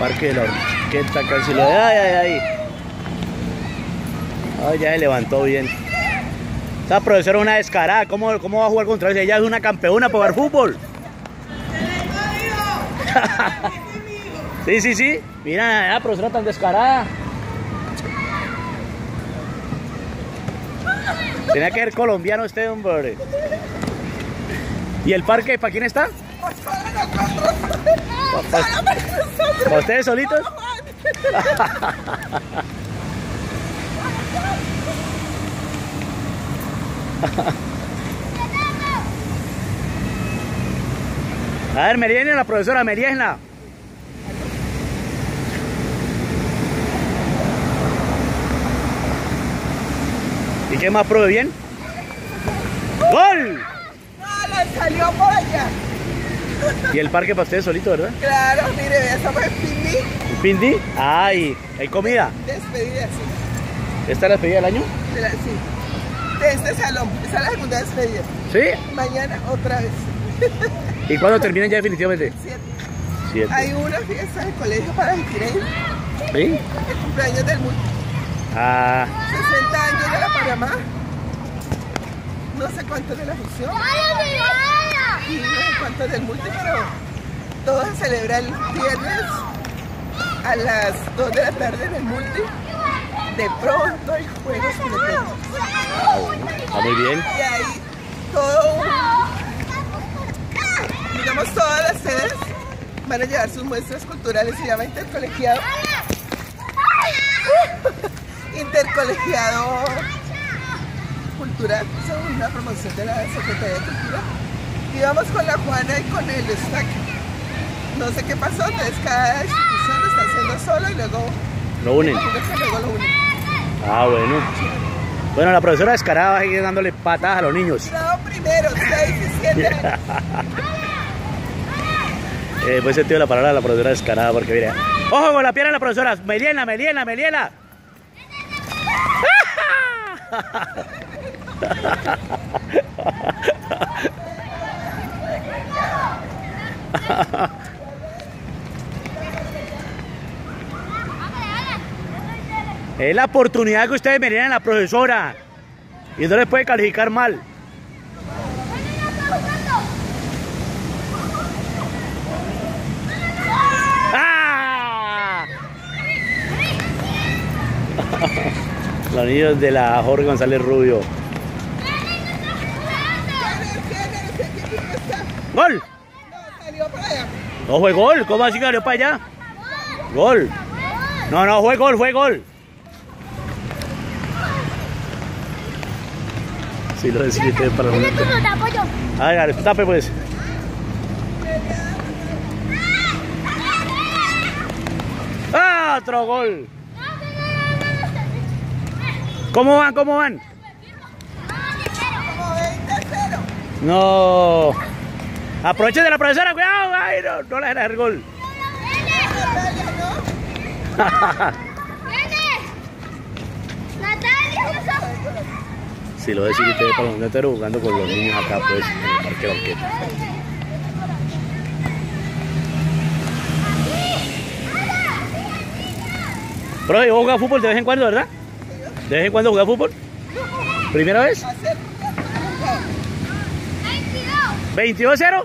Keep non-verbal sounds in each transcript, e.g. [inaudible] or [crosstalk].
Parque de la Orquesta lo... ¡Ay, ay, ay! Ay, ya se levantó bien. Esa profesora es una descarada. ¿Cómo, ¿Cómo va a jugar contra ella? Ella es una campeona para jugar fútbol. [laughs] sí, sí, sí. Mira, la profesora tan descarada. Tenía que ser colombiano este hombre. ¿Y el parque para quién está? ¿Para ustedes solitos? A ver, merienda la profesora, merienda. ¿Y qué más pruebe bien? ¡Gol! No, salió por allá. ¿Y el parque para ustedes solito, verdad? Claro, mire, estamos en Pindi. ¿En Pindi? ¡Ay! ¿Hay comida? Despedida, sí. ¿Esta es la despedida del año? De la, sí. De este salón. Esa es la segunda despedida. ¿Sí? Mañana otra vez. ¿Y cuándo terminan ya definitivamente? Siete. Siete. Hay una fiesta de colegio para el Jireño. ¿Sí? El cumpleaños del multi. Ah, 60 años de la Panamá. No sé cuánto de la fusión. Sé cuánto del multi, pero todo se celebra el viernes a las 2 de la tarde en el multi. De pronto hay juegos pirotécnicos. está muy bien. Y ahí todo digamos todas las sedes van a llevar sus muestras culturales, se llama intercolegiado. [laughs] intercolegiado cultural, es una promoción de la Secretaría de Cultura. Y vamos con la Juana y con el Stack. No sé qué pasó, entonces cada institución lo está haciendo solo y luego, Lo unen. luego lo unen. Ah, bueno. Bueno, la profesora descarada va a seguir dándole patadas a los niños. Grado primero, 6 y 7 años. Eh, después sentido la palabra de la profesora descarada porque mira. ¡Ojo con la pierna de la profesora! ¡Meliena, Meliena, Meliena! [laughs] [laughs] Es la oportunidad que ustedes me a la profesora. Y no les puede calificar mal. ¡Ah! Los niños de la Jorge González Rubio. ¡Gol! No, salió para allá. No fue gol. ¿Cómo así que salió para allá? Gol. No, no, fue gol, fue gol. Sí, lo decidiste para el momento. Ver, tape pues. ¡Ah! Otro gol. ¿Cómo van? ¿Cómo van? Como 20 a 0. No. Aprovechen de la profesora, cuidado, ay, no, no le dejen hacer gol. Natalia. [laughs] Si lo decidiste para el momento jugando con los niños acá, pues, en el Parque La Orquesta. Profe, ¿vos jugás fútbol de vez en cuando, verdad? ¿De vez en cuando jugás fútbol? ¿Primera vez? Hacer 22-0.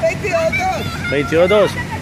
22 2. 22-2.